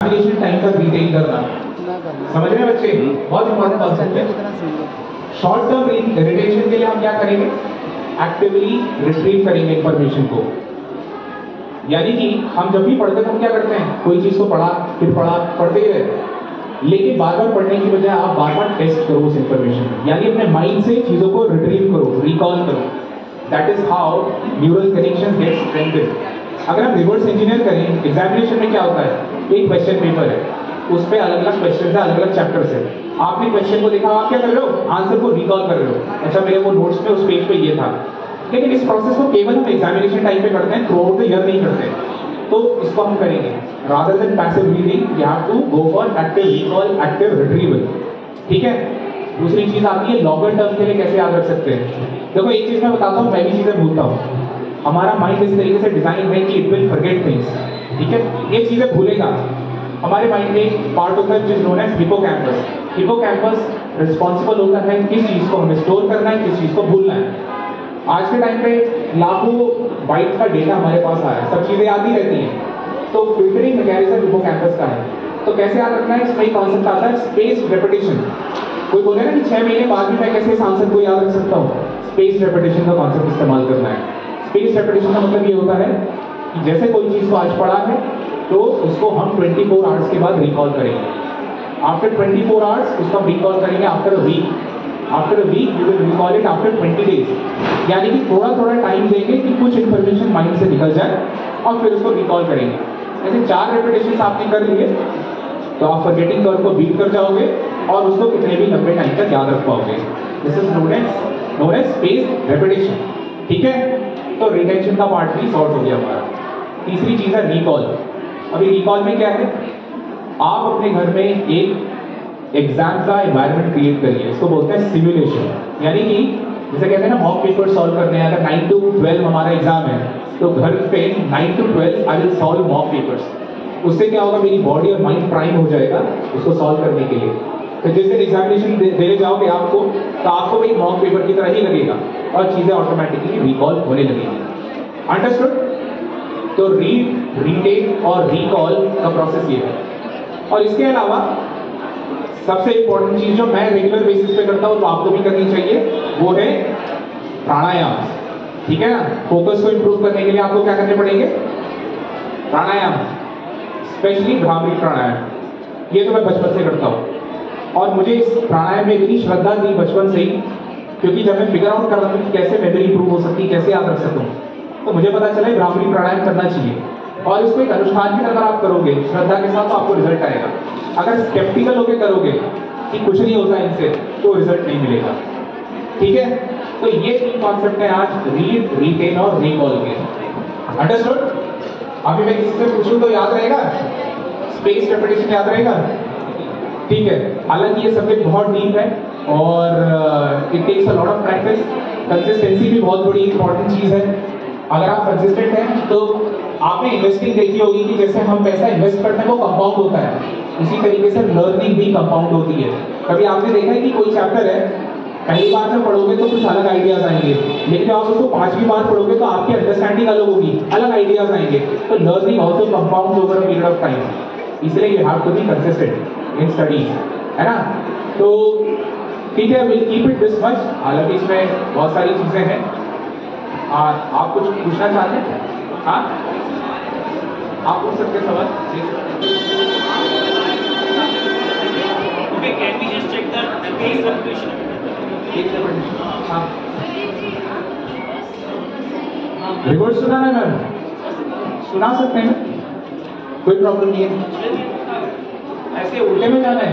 Examination time का retain करना। समझ रहे हैं बच्चे? बहुत इंपॉर्टेंट कॉन्सेप्ट है। शॉर्ट टर्म रिटेंशन के लिए हम क्या करेंगे? एक्टिवली रिट्रीव करेंगे इंफॉर्मेशन को। यानी कि हम जब भी पढ़ते हैं तो हम क्या करते हैं? कोई चीज़ को पढ़ा फिर पढ़ा पढ़ते ही रहे लेकिन बार बार पढ़ने की बजाय आप बार बार टेस्ट करो उस इंफॉर्मेशन यानी अपने माइंड से चीज़ों को रिट्रीव करो रिकॉल करो। That is how neural connection get strengthened अगर हम रिवर्स इंजीनियर करें एग्जामिनेशन में क्या होता है? एक क्वेश्चन पेपर है। उस पर अलग अलग क्वेश्चन है अलग अलग चैप्टर है। आपने क्वेश्चन को देखा, आप क्या कर रहे हो? आंसर को रिकॉल कर रहे हो। अच्छा मेरे वो नोट्स में उस पेज पे ये था। लेकिन इस प्रोसेस को केवल हम एग्जामिनेशन टाइम पे करते हैं थ्रू आउट द ईयर नहीं करते। तो इसको हम करेंगे। Rather than passive reading you have to go for active recall active retrieval ठीक है? दूसरी चीज़ आती है लॉन्गर टर्म के लिए कैसे याद रख सकते हैं? देखो, एक चीज़ मैं बताता हूँ, मैं भी चीज़ें भूलता हूँ। हमारा माइंड इस तरीके से डिज़ाइन है कि इट विल फॉरगेट थिंग्स ठीक है? ये चीज़ें भूलेगा। हमारे माइंड में एक पार्ट होता है जिस known as hippocampus hippocampus responsible होता है किस चीज़ को हमें स्टोर करना है, किस चीज़ को भूलना है। आज के टाइम पे लाखों बाइट का डेटा हमारे पास आ रहा है। सब चीज़ें आती रहती हैं। तो फिल्टरिंग मैकेनिज्म हिपोकैम्पस का है। तो कैसे याद रखना है? इसमें कॉन्सेप्ट आता है स्पेस रेपिटेशन कोई बोले ना कि छह महीने बाद भी मैं कैसे इस आंसर को याद रख सकता हूँ? स्पेस रेपिटेशन का कॉन्सेप्ट इस्तेमाल करना है। स्पेस रेपिटेशन का मतलब ये होता है कि जैसे कोई चीज़ को आज पढ़ा है तो उसको हम 24 फोर आवर्स के बाद रिकॉल करेंगे। आफ्टर 24 फोर आवर्स उसको हम रिकॉल करेंगे after a week after a week you will recall it after 20 days यानी कि थोड़ा थोड़ा टाइम देंगे कि कुछ इन्फॉर्मेशन माइंड से निकल जाए और फिर उसको रिकॉल करेंगे। ऐसे चार रेपिटेशन आपने कर लिए तो आप फॉरगेटिंग कर्व को बीट कर जाओगे और उसको कितने भी लंबे टाइम तक याद रख पाओगे। This is known as known as space repetition ठीक है? तो रिटेंशन का पार्ट भी सॉर्ट हो गया हमारा। तीसरी चीज़ है रिकॉल अभी रिकॉल में क्या है? आप अपने घर में एक एग्ज़ाम का एनवायरनमेंट क्रिएट करिए। इसको बोलते हैं सिमुलेशन यानी कि, जैसे कहते हैं ना मॉक पेपर सॉल्व करने हैं। अगर नाइन टू ट्वेल्व हमारा एग्ज़ाम है तो घर पे nine to twelve I will solve mock papers उससे क्या होगा? मेरी बॉडी और माइंड प्राइम हो जाएगा उसको सॉल्व करने के लिए। तो जिस एग्जामिनेशन देने जाओगे आपको तो आपको भी मॉक पेपर की तरह ही लगेगा और चीज़ें ऑटोमेटिकली रिकॉल होने लगेंगी। अंडरस्टूड तो रीड रीटेक और रिकॉल का प्रोसेस ये है। और इसके अलावा, सबसे इंपॉर्टेंट चीज़ जो मैं रेगुलर बेसिस पे करता हूँ तो आपको भी करनी चाहिए, वो है प्राणायाम। ठीक है ना? फोकस को इंप्रूव करने के लिए आपको क्या करने पड़ेंगे? प्राणायाम। स्पेशली भ्रामरी प्राणायाम। ये तो मैं बचपन से करता हूँ। और मुझे इस प्राणायाम में इतनी श्रद्धा थी बचपन से ही, क्योंकि जब मैं फिगर आउट कर रहा था कि कैसे मेमोरी इंप्रूव हो सकती है कैसे याद रख सकूँ तो मुझे पता चला ब्राह्मणी प्राणायाम करना चाहिए। और इसको एक अनुष्ठान भी अगर आप करोगे, श्रद्धा के साथ तो आपको रिज़ल्ट आएगा। अगर स्केप्टिकल होकर करोगे कि कुछ नहीं होता इनसे तो रिज़ल्ट नहीं मिलेगा। ठीक है? तो ये तीन कॉन्सेप्ट है आज रीड रिटेन और रिकॉल के। अंडरस्टूड अभी मैं किसी से पूछूँ तो याद रहेगा? स्पेस रेपिटेशन याद रहेगा? ठीक है, हालाँकि ये सब्जेक्ट बहुत डीप है और it takes a lot of practice consistency भी बहुत बड़ी इंपॉर्टेंट चीज़ है। अगर आप कंसिस्टेंट हैं तो आपने इन्वेस्टिंग देखी होगी कि जैसे हम पैसा इन्वेस्ट करते हैं, वो कंपाउंड होता है। उसी तरीके से लर्निंग भी कंपाउंड होती है। कभी आपने देखा है कि कोई चैप्टर है, पहली बार जब पढ़ोगे तो कुछ अलग आइडियाज़ आएँगे। लेकिन आप उसको पांचवी बार पढ़ोगे तो आपकी अंडरस्टैंडिंग अलग होगी, अलग आइडियाज़ आएँगे। तो learning also compound over period of time इसलिए you have to be consistent in studies है ना? तो ठीक है will keep it this much हालाँकि इसमें बहुत सारी चीज़ें हैं। और आप कुछ पूछना चाहते हैं? हाँ? आप पूछ सकते सवाल? repetition? हाँ। रिकॉर्ड सुना है मैम? सुना। सकते हैं कोई प्रॉब्लम नहीं है। ऐसे उल्टे में जाना है।